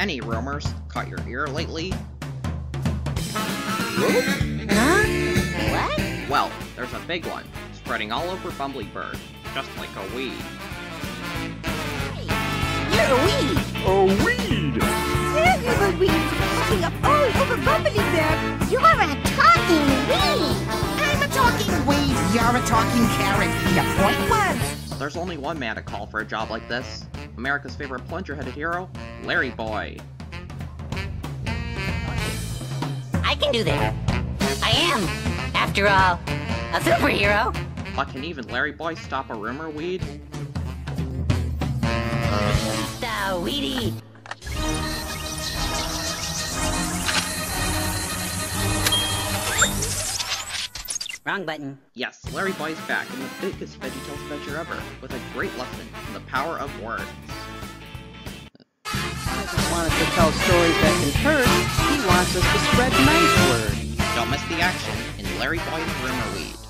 Any rumors caught your ear lately? Huh? What? Well, there's a big one, spreading all over Bumblyburg, just like a weed. You're a weed. A weed! There you were weeds popping up all over Bumblyburg. You're a talking weed. I'm a talking weed, you're a talking carrot. Your point was. There's only one man to call for a job like this. America's favorite plunger-headed hero, Larry Boy. I can do that. I am, after all, a superhero. But can even Larry Boy stop a rumor weed? The weedy. Wrong button. Yes, Larry Boy's back in the biggest VeggieTales adventure ever, with a great lesson in the power of words. Wanted to tell stories that can hurt. He wants us to spread nice word. Don't miss the action in Larry Boy's Rumor Weed.